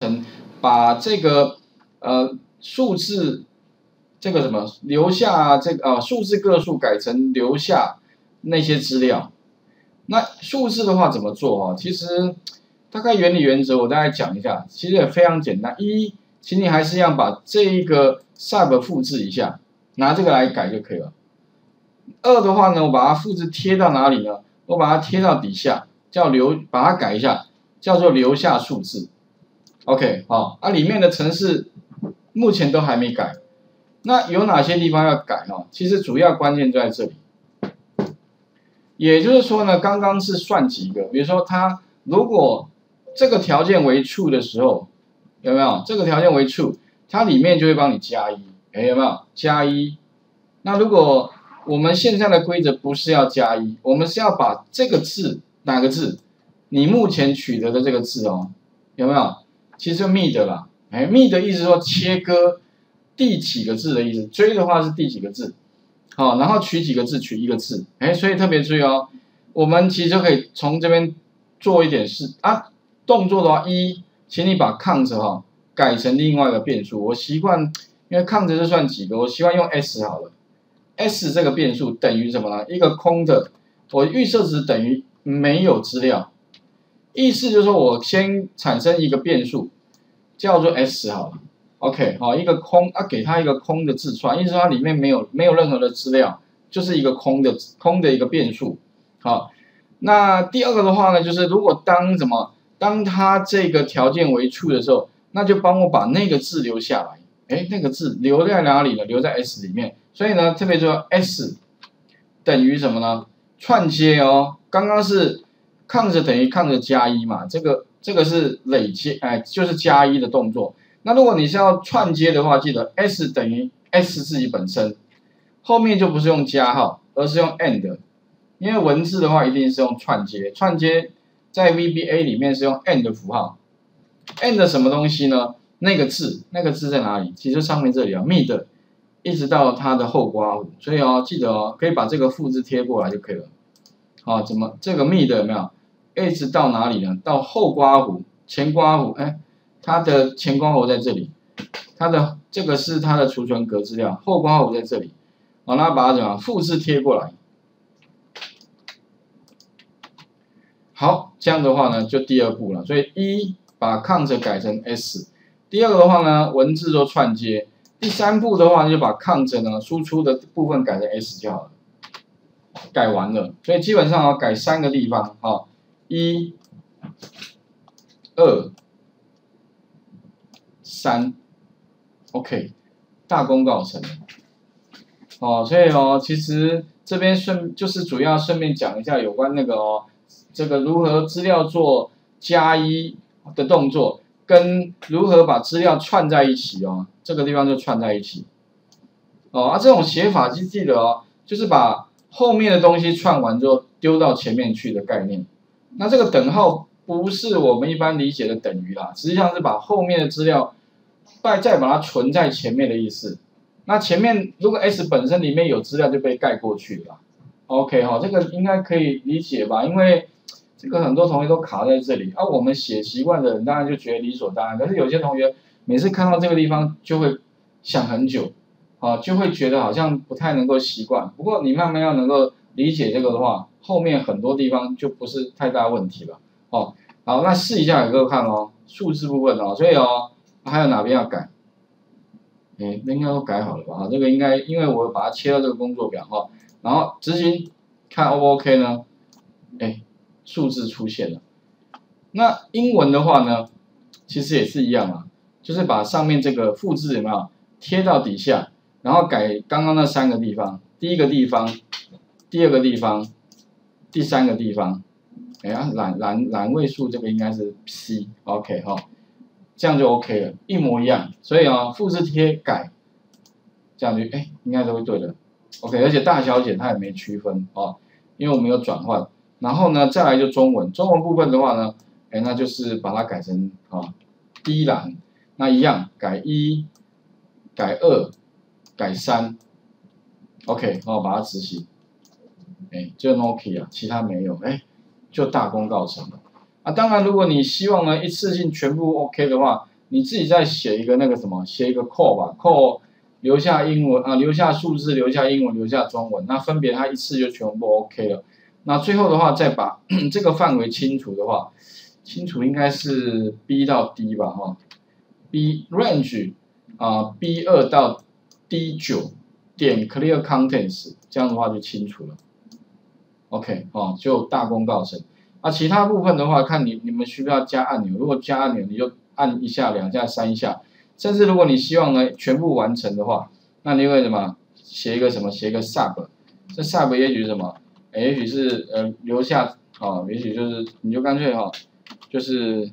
成把这个呃数字这个什么留下这个啊数字个数改成留下那些资料。那数字的话怎么做啊？其实大概原理原则我大概讲一下，其实也非常简单。一，请你还是要把这一个 sub 复制一下，拿这个来改就可以了。二的话呢，我把它复制贴到哪里呢？我把它贴到底下，叫留，把它改一下，叫做留下数字。OK，好，啊，里面的程式目前都还没改，那有哪些地方要改哦？其实主要关键就在这里。也就是说呢，刚刚是算几个，比如说它如果这个条件为 true 的时候，有没有？这个条件为 true，它里面就会帮你加一，哎，有没有？加一。那如果我们现在的规则不是要加一，我们是要把这个字哪个字，你目前取得的这个字哦，有没有？其实就 mid 啦，哎，mid 的意思说切割第几个字的意思，追的话是第几个字。好，然后取几个字，取一个字，哎，所以特别注意哦，我们其实就可以从这边做一点事啊。动作的话，一，请你把 count 哈改成另外一个变数。我习惯，因为 count 是算几个，我习惯用 s 好了。s 这个变数等于什么呢？一个空的，我预设值等于没有资料，意思就是说我先产生一个变数，叫做 s 好了。OK，好，一个空啊，给它一个空的字串，意思说它里面没有没有任何的资料，就是一个空的空的一个变数。好，那第二个的话呢，就是如果当什么，当它这个条件为 true 的时候，那就帮我把那个字留下来。哎，那个字留在哪里呢？留在 S 里面。所以呢，特别说 S 等于什么呢？串接哦，刚刚是 count 等于 count 加一嘛，这个这个是累积，哎，就是加一的动作。那如果你是要串接的话，记得 s 等于 s 自己本身，后面就不是用加号，而是用 and，因为文字的话一定是用串接，串接在 VBA 里面是用 and 符号，and 什么东西呢？那个字，那个字在哪里？其实上面这里啊，mid 一直到它的后刮弧，所以哦，记得哦，可以把这个复制贴过来就可以了。好，怎么这个 mid 有没有？一直到哪里呢？到后刮弧，前刮弧，哎。它的前刮弧在这里，它的这个是它的储存格资料，后刮弧在这里，好，那把它怎么复制贴过来？好，这样的话呢，就第二步了。所以一把 count 改成 s，第二个的话呢，文字做串接，第三步的话就把 count 呢输出的部分改成 s 就好了。改完了，所以基本上要改三个地方，好，一、二。三，OK，大功告成。哦，所以哦，其实这边顺就是主要顺便讲一下有关那个哦，这个如何资料做加一的动作，跟如何把资料串在一起哦，这个地方就串在一起。哦，啊，这种写法就记得哦，就是把后面的东西串完之后丢到前面去的概念。那这个等号不是我们一般理解的等于啦，实际上是把后面的资料。再再把它存在前面的意思，那前面如果 S 本身里面有资料就被盖过去了，OK 哈，这个应该可以理解吧？因为这个很多同学都卡在这里，啊，我们写习惯的人当然就觉得理所当然，可是有些同学每次看到这个地方就会想很久，啊，就会觉得好像不太能够习惯。不过你慢慢要能够理解这个的话，后面很多地方就不是太大问题了，哦，好，那试一下给各位看哦，数字部分哦，所以哦。还有哪边要改？哎，那应该都改好了吧？这个应该，因为我把它切到这个工作表哈，然后执行看 O 不 OK 呢？哎，数字出现了。那英文的话呢，其实也是一样啊，就是把上面这个复制有没有贴到底下，然后改刚刚那三个地方，第一个地方，第二个地方，第三个地方。哎呀，栏栏栏位数这个应该是 C，OK 哈。这样就 OK 了，一模一样，所以啊，复制贴改，这样就哎，应该都会对的，OK，而且大小写它也没区分哦，因为我们有转换，然后呢，再来就中文，中文部分的话呢，哎，那就是把它改成啊，第一栏，那一样改一，改二，改三，OK，然哦，把它执行，哎，就 OK 啊，其他没有，哎，就大功告成了。啊，当然如果你希望呢一次性全部 OK 的话，你自己再写一个那个什么，写一个 call 吧，call 留下英文啊，留下数字，留下英文，留下中文，那分别它一次就全部 OK 了。那最后的话再把 这个范围清除的话，清除应该是 B 到 D 吧哈，B range 啊 B 二到 D 九点 clear contents，这样的话就清楚了。OK 哦，就大功告成。啊，其他部分的话，看你你们需不需要加按钮，如果加按钮，你就按一下、两下、三下。甚至如果你希望呢全部完成的话，那你会什么？写一个什么？写一个 sub。这 sub 也许是什么？也许是呃留下啊，也许就是你就干脆哈，就是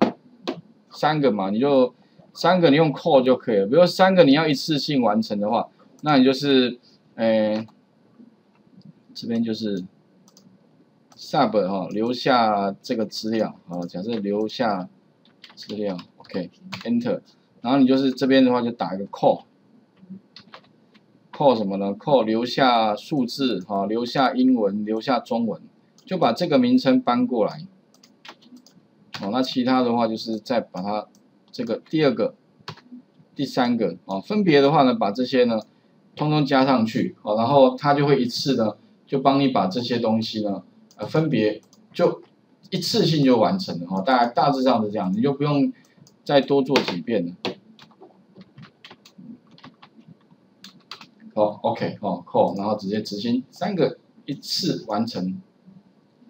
三个嘛，你就三个你用 call 就可以了。比如三个你要一次性完成的话，那你就是呃这边就是 sub 哈，留下这个资料啊，假设留下资料，OK，enter。然后你就是这边的话就打一个 call，call 什么呢？call 留下数字哈，留下英文，留下中文，就把这个名称搬过来。哦，那其他的话就是再把它这个第二个、第三个啊，分别的话呢，把这些呢通通加上去，好，然后它就会一次呢就帮你把这些东西呢呃分别就一次性就完成了哈，大概大致上是这样，你就不用。再多做几遍了？好，OK，好扣，然后直接执行三个一次完成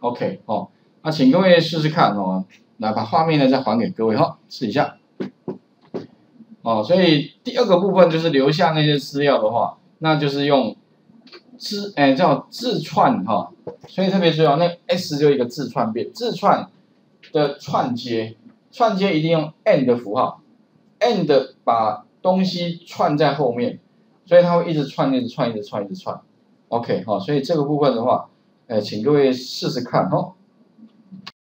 ，OK，好，那请各位试试看哦，来把画面呢再还给各位哈，试一下。哦，所以第二个部分就是留下那些资料的话，那就是用自，哎，叫自串哈，所以特别重要，那 S 就一个自串变，自串的串接。串接一定用 and 符号，and 把东西串在后面，所以它会一直串，一直串，一直串，一直串。OK，好，所以这个部分的话，呃，请各位试试看哦。